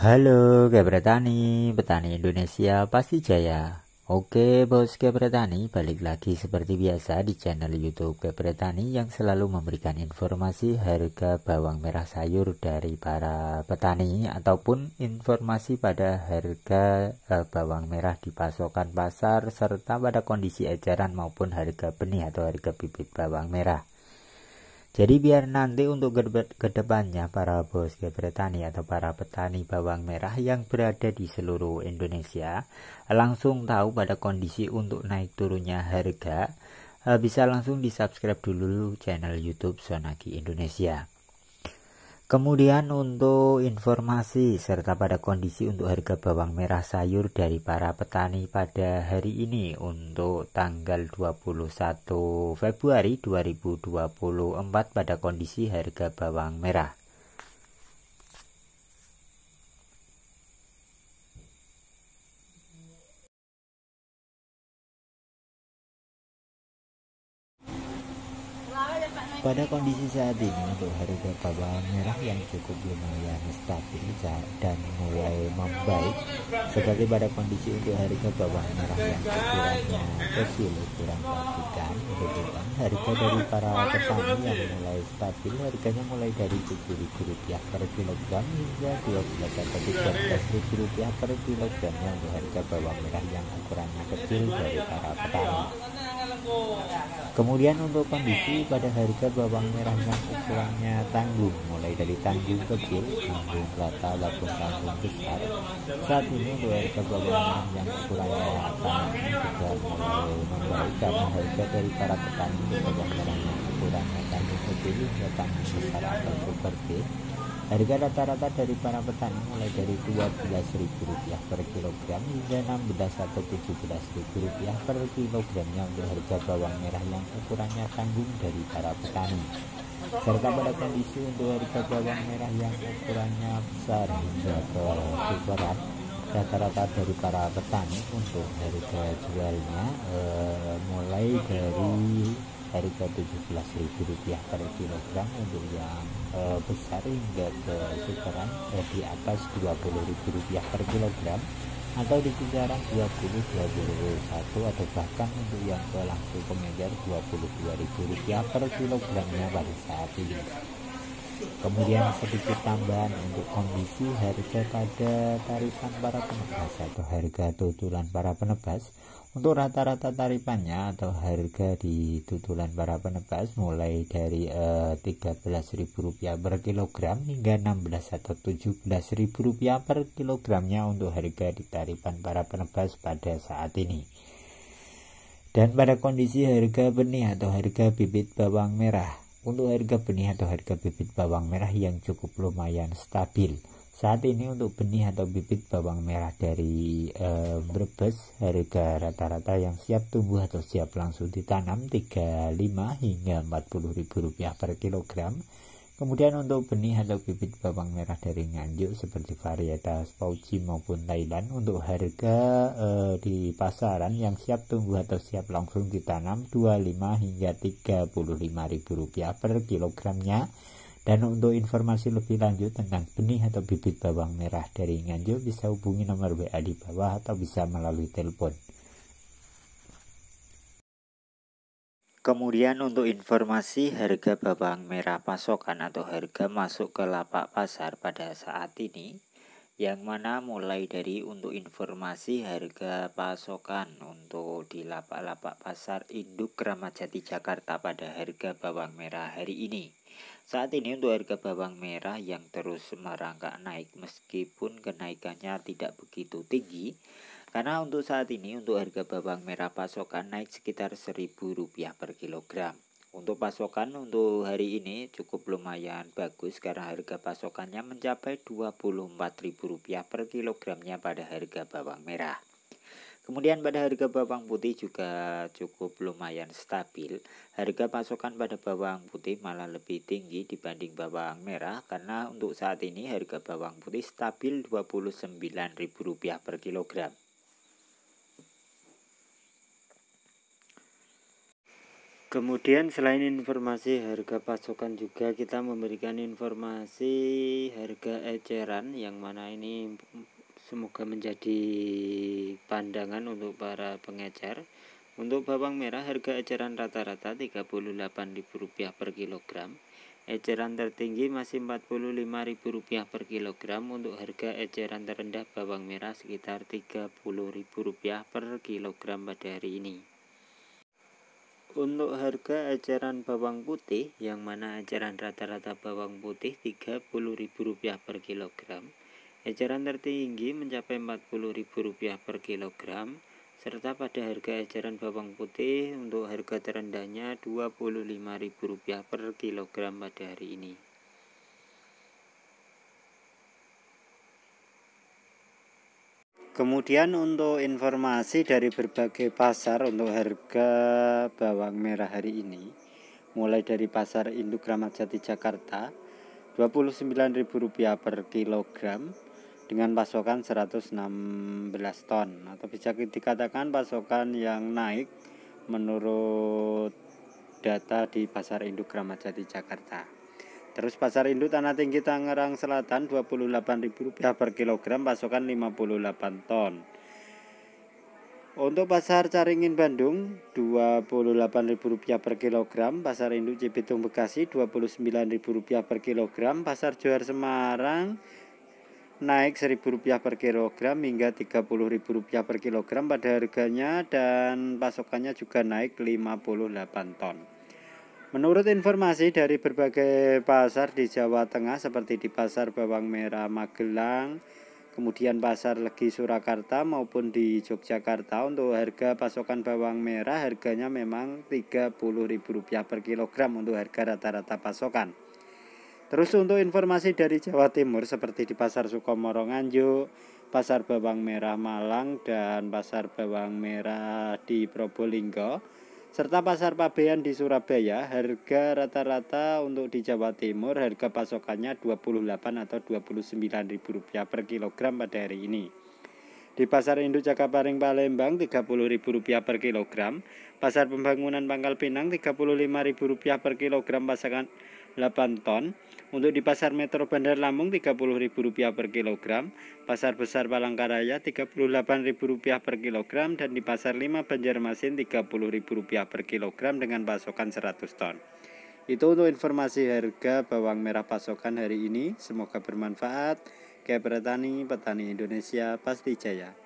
Halo Petani, petani Indonesia pasti jaya. Oke bos Petani, balik lagi seperti biasa di channel YouTube Petani yang selalu memberikan informasi harga bawang merah sayur dari para petani ataupun informasi pada harga eh, bawang merah di pasokan pasar serta pada kondisi ecaran maupun harga benih atau harga bibit bawang merah. Jadi biar nanti untuk ke depannya para bos petani atau para petani bawang merah yang berada di seluruh Indonesia langsung tahu pada kondisi untuk naik turunnya harga eh, bisa langsung di subscribe dulu channel YouTube Sonaki Indonesia. Kemudian untuk informasi serta pada kondisi untuk harga bawang merah sayur dari para petani pada hari ini untuk tanggal 21 Februari 2024 pada kondisi harga bawang merah. Pada kondisi saat ini untuk harga bawang merah yang cukup lumayan stabil dan mulai membaik seperti pada kondisi untuk harga bawang merah yang ukurannya kecil ukuran pabrikan kebetulan harga dari para petani yang mulai stabil harganya mulai dari Rp7.000 per kilogram hingga Rp12.000 per kilogramnya untuk harga bawang merah yang ukurannya kecil dari para petani Kemudian untuk kondisi pada harga bawang merah yang ukurannya tanggung mulai dari tanggung kecil, tanggung rata maupun tanggung besar. Saat ini untuk harga bawang merah yang ukurannya tanggung juga mulai membaik karena harga dari para petani bawang merah yang ukurannya tanggung kecil hingga tanggung besar atau super Harga rata-rata dari para petani mulai dari Rp12.000 per kilogram hingga 16 atau Rp17.000 per kilogramnya untuk harga bawang merah yang ukurannya tanggung dari para petani. Serta pada kondisi untuk harga bawang merah yang ukurannya besar hingga ke superan rata-rata dari para petani untuk harga jualnya eh, mulai dari harga Rp17.000 per kilogram untuk yang e, besar hingga ke superan e, di atas Rp20.000 per kilogram atau di kisaran 20 21 atau bahkan untuk yang ke langsung ke meja Rp22.000 per kilogramnya pada saat ini. Kemudian sedikit tambahan untuk kondisi harga pada tarifan para penebas atau harga tutulan para penebas untuk rata-rata tarifannya atau harga di tutulan para penebas mulai dari eh, Rp13.000 per kilogram hingga 16 atau Rp17.000 per kilogramnya untuk harga di tarifan para penebas pada saat ini. Dan pada kondisi harga benih atau harga bibit bawang merah, untuk harga benih atau harga bibit bawang merah yang cukup lumayan stabil saat ini untuk benih atau bibit bawang merah dari e, Brebes harga rata-rata yang siap tumbuh atau siap langsung ditanam 35 hingga Rp40.000 per kilogram. Kemudian untuk benih atau bibit bawang merah dari Nganjuk seperti varietas Pauci maupun Thailand untuk harga e, di pasaran yang siap tumbuh atau siap langsung ditanam 25 hingga Rp35.000 per kilogramnya dan untuk informasi lebih lanjut tentang benih atau bibit bawang merah dari Nganjuk bisa hubungi nomor WA di bawah atau bisa melalui telepon. Kemudian untuk informasi harga bawang merah pasokan atau harga masuk ke lapak pasar pada saat ini yang mana mulai dari untuk informasi harga pasokan untuk di lapak-lapak pasar induk Kramat Jati Jakarta pada harga bawang merah hari ini saat ini untuk harga bawang merah yang terus merangkak naik meskipun kenaikannya tidak begitu tinggi karena untuk saat ini untuk harga bawang merah pasokan naik sekitar Rp1.000 per kilogram. Untuk pasokan untuk hari ini cukup lumayan bagus karena harga pasokannya mencapai Rp24.000 per kilogramnya pada harga bawang merah. Kemudian pada harga bawang putih juga cukup lumayan stabil. Harga pasokan pada bawang putih malah lebih tinggi dibanding bawang merah karena untuk saat ini harga bawang putih stabil Rp29.000 per kilogram. Kemudian selain informasi harga pasokan juga kita memberikan informasi harga eceran yang mana ini semoga menjadi pandangan untuk para pengecer. Untuk bawang merah harga eceran rata-rata Rp38.000 per kilogram. Eceran tertinggi masih Rp45.000 per kilogram. Untuk harga eceran terendah bawang merah sekitar Rp30.000 per kilogram pada hari ini. Untuk harga eceran bawang putih, yang mana eceran rata-rata bawang putih Rp30.000 per kilogram, eceran tertinggi mencapai Rp40.000 per kilogram, serta pada harga eceran bawang putih untuk harga terendahnya Rp25.000 per kilogram pada hari ini. Kemudian untuk informasi dari berbagai pasar untuk harga bawang merah hari ini mulai dari pasar induk Ramat Jati Jakarta Rp29.000 per kilogram dengan pasokan 116 ton atau bisa dikatakan pasokan yang naik menurut data di pasar induk Ramat Jati Jakarta. Terus pasar induk Tanah Tinggi Tangerang Selatan Rp28.000 per kilogram pasokan 58 ton. Untuk pasar Caringin Bandung Rp28.000 per kilogram, pasar induk Cibitung Bekasi Rp29.000 per kilogram, pasar Johar Semarang naik Rp1.000 per kilogram hingga Rp30.000 per kilogram pada harganya dan pasokannya juga naik 58 ton. Menurut informasi dari berbagai pasar di Jawa Tengah seperti di Pasar Bawang Merah Magelang, kemudian Pasar Legi Surakarta maupun di Yogyakarta untuk harga pasokan bawang merah harganya memang Rp30.000 per kilogram untuk harga rata-rata pasokan. Terus untuk informasi dari Jawa Timur seperti di Pasar Sukomoro Nganjuk, Pasar Bawang Merah Malang dan Pasar Bawang Merah di Probolinggo serta pasar Pabean di Surabaya, harga rata-rata untuk di Jawa Timur harga pasokannya 28 atau Rp29.000 per kilogram pada hari ini. Di Pasar Induk Jakabaring Palembang Rp30.000 per kilogram, Pasar Pembangunan Pangkal Pinang Rp35.000 per kilogram pasangan 8 ton, untuk di pasar Metro Bandar Lampung Rp30.000 per kilogram, pasar besar Palangkaraya Rp38.000 per kilogram dan di pasar 5 Banjarmasin Rp30.000 per kilogram dengan pasokan 100 ton. Itu untuk informasi harga bawang merah pasokan hari ini. Semoga bermanfaat. Kayak petani, petani Indonesia pasti jaya.